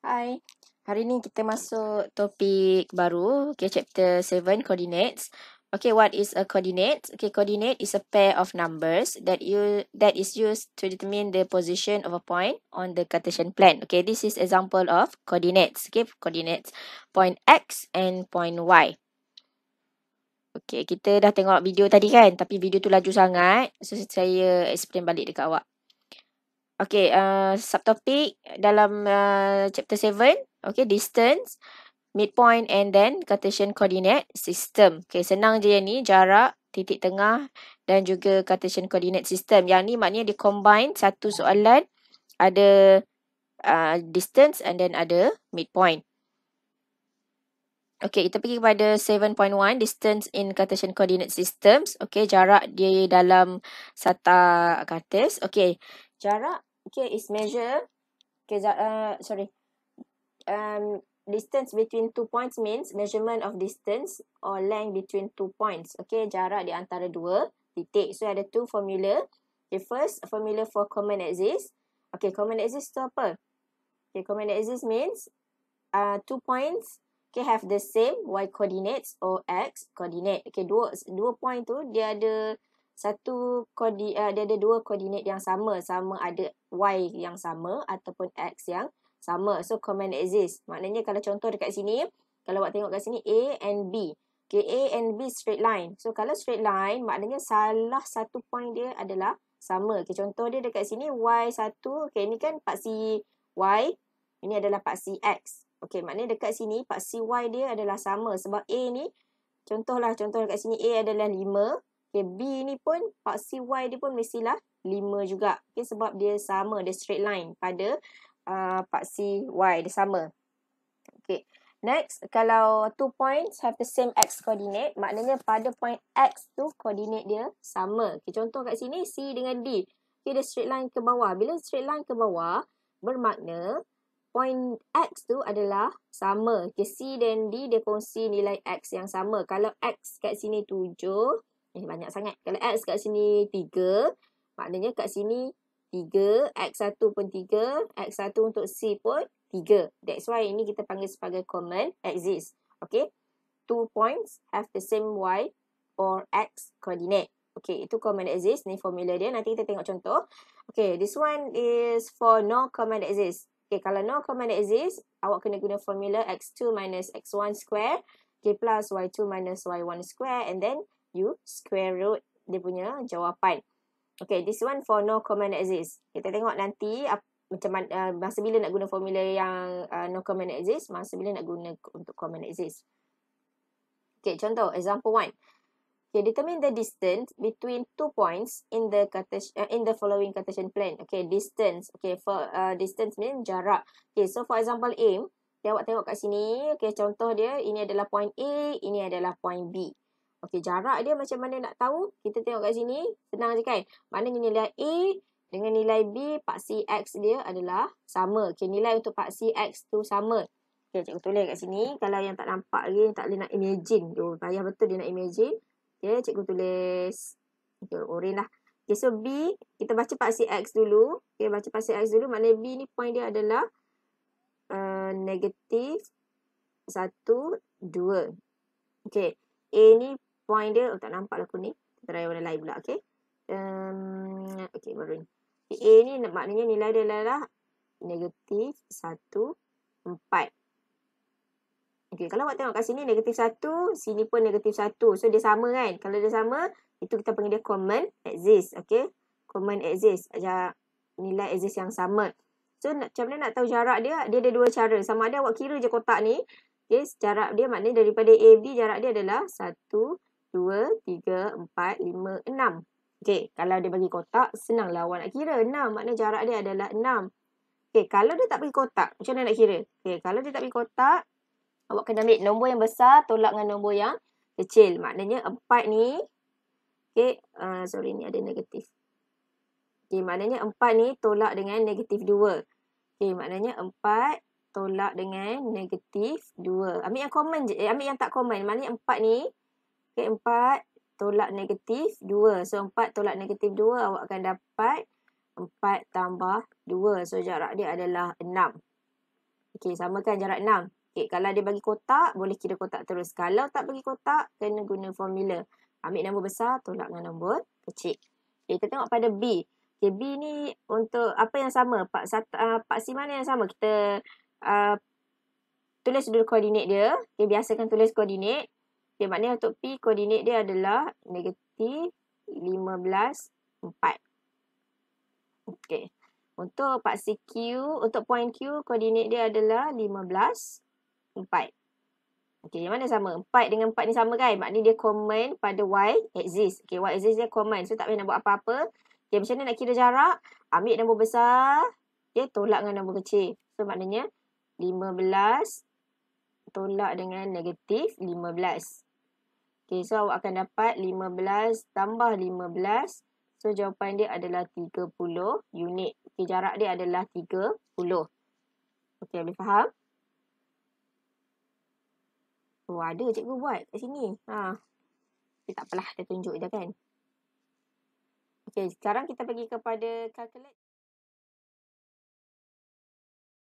Hai. Hari ni kita masuk topik baru. Okay, chapter 7, coordinates. Okay, what is a coordinate? Okay, coordinate is a pair of numbers that you that is used to determine the position of a point on the Cartesian plan. Okay, this is example of coordinates. Okay, coordinates point X and point Y. Okay, kita dah tengok video tadi kan? Tapi video tu laju sangat. So, saya explain balik dekat awak. Okay, uh, subtopic dalam uh, chapter 7. Okay, distance, midpoint and then Cartesian coordinate system. Okay, senang je yang ni. Jarak, titik tengah dan juga Cartesian coordinate system. Yang ni maknanya dia combine satu soalan. Ada uh, distance and then ada midpoint. Okay, kita pergi kepada 7.1, distance in Cartesian coordinate systems. Okay, jarak dia dalam sata Cartes. Okay, jarak Okay, is measure. Okay, uh, sorry. Um, distance between two points means measurement of distance or length between two points. Okay, jarak di antara dua titik. So, ada two formula. Okay, first, formula for common axis. Okay, common axis tu apa? Okay, common axis means uh, two points okay, have the same y coordinates or x coordinate. Okay, dua dua point tu dia ada satu koordinat uh, dia ada dua koordinat yang sama. Sama ada y yang sama ataupun x yang sama. So common exist. Maknanya kalau contoh dekat sini kalau awak tengok kat sini a and b. Okay a and b straight line. So kalau straight line maknanya salah satu point dia adalah sama. Okay contoh dia dekat sini y1 okay ini kan paksi y ini adalah paksi x. Okay maknanya dekat sini paksi y dia adalah sama. Sebab a ni contohlah contoh dekat sini a adalah 5 Okay, B ni pun paksi Y dia pun mestilah 5 juga. Okay, sebab dia sama, dia straight line pada uh, paksi Y, dia sama. Okay, next, kalau two points have the same X coordinate, maknanya pada point X tu koordinat dia sama. Okay, contoh kat sini C dengan D. Okay, dia straight line ke bawah. Bila straight line ke bawah, bermakna point X tu adalah sama. Okay, C dan D dia kongsi nilai X yang sama. Kalau X kat sini 7, Eh banyak sangat. Kalau X kat sini 3. Maknanya kat sini 3. X1 pun 3. X1 untuk C pun 3. That's why ini kita panggil sebagai common axis. Okay. Two points have the same Y or X coordinate. Okay. Itu common axis. Ni formula dia. Nanti kita tengok contoh. Okay. This one is for no common axis. Okay. Kalau no common axis. Awak kena guna formula X2 minus X1 square. Okay. Plus Y2 minus Y1 square. And then you square root dia punya jawapan. Okay, this one for no common axis. Kita tengok nanti uh, macam uh, masa bila nak guna formula yang uh, no common axis, masa bila nak guna untuk common axis. Okay, contoh, example one. Okay, determine the distance between two points in the Cartesian, uh, in the following Cartesian plan. Okay, distance. Okay, for uh, distance mean jarak. Okay, so for example A, okay, awak tengok kat sini. Okay, contoh dia, ini adalah point A, ini adalah point B. Okey, jarak dia macam mana nak tahu? Kita tengok kat sini. Senang je kan? Maknanya nilai A dengan nilai B, paksi X dia adalah sama. Okey, nilai untuk paksi X tu sama. Okey, cikgu tulis kat sini. Kalau yang tak nampak lagi, tak boleh nak imagine. Oh, payah betul dia nak imagine. Okey, cikgu tulis. Okey, orange lah. Okey, so B, kita baca paksi X dulu. Okey, baca paksi X dulu. Maknanya B ni point dia adalah uh, negatif 1, 2. Okey, A ni point dia, oh tak nampak lah kuning. Try warna lain pula, okay. Um, okay, baru ni. A ni maknanya nilai dia adalah negatif 1, 4. Okay, kalau awak tengok kat sini negatif 1, sini pun negatif 1. So, dia sama kan? Kalau dia sama, itu kita panggil dia common axis. Okay, common axis. Nilai axis yang sama. So, nak, macam mana nak tahu jarak dia? Dia ada dua cara. Sama ada awak kira je kotak ni. Okay, jarak dia maknanya daripada AB, jarak dia adalah 1, dua, tiga, empat, lima, enam. Okey, kalau dia bagi kotak, senanglah awak nak kira. Enam, maknanya jarak dia adalah enam. Okey, kalau dia tak bagi kotak, macam mana nak kira? Okey, kalau dia tak bagi kotak, awak kena ambil nombor yang besar, tolak dengan nombor yang kecil. Maknanya empat ni, okey, uh, sorry ni ada negatif. Okey, maknanya empat ni tolak dengan negatif dua. Okey, maknanya empat tolak dengan negatif dua. Ambil yang common je, eh, ambil yang tak common. Maknanya empat ni, Okay, empat tolak negatif dua. So, empat tolak negatif dua, awak akan dapat empat tambah dua. So, jarak dia adalah enam. Okey, samakan jarak 6. Okey, kalau dia bagi kotak, boleh kira kotak terus. Kalau tak bagi kotak, kena guna formula. Ambil nombor besar, tolak dengan nombor kecil. Okay, kita tengok pada B. Okay, B ni untuk apa yang sama? Pak, sat, uh, pak C mana yang sama? Kita uh, tulis dulu koordinat dia. Okay, biasakan tulis koordinat. Okay, maknanya untuk P, koordinat dia adalah negatif 15, 4. Okay. Untuk part CQ, untuk point Q, koordinat dia adalah 15, 4. Okey, yang mana sama? 4 dengan 4 ni sama kan? Maknanya dia common pada Y axis. Okey, Y axis dia common. So, tak payah nak buat apa-apa. Okey, macam mana nak kira jarak? Ambil nombor besar. Okey, tolak dengan nombor kecil. So, maknanya 15 tolak dengan negatif 15. Okey, so awak akan dapat 15 tambah 15 So jawapan dia adalah 30 unit. Okay, jarak dia adalah 30. Okey, boleh faham? Oh, ada cikgu buat kat sini. Ha. Tapi tak apalah, dia tunjuk je kan. Okey, sekarang kita pergi kepada calculate.